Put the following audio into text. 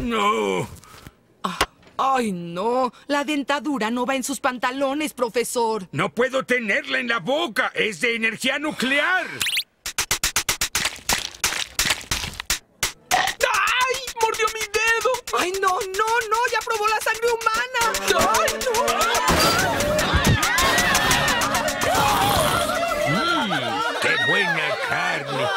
¡No! Ah, ¡Ay, no! La dentadura no va en sus pantalones, profesor. No puedo tenerla en la boca. Es de energía nuclear. ¡Ay! ¡Mordió mi dedo! ¡Ay, no, no, no! ¡Ya probó la sangre humana! ¡Ay, no! Mm, ¡Qué buena carne!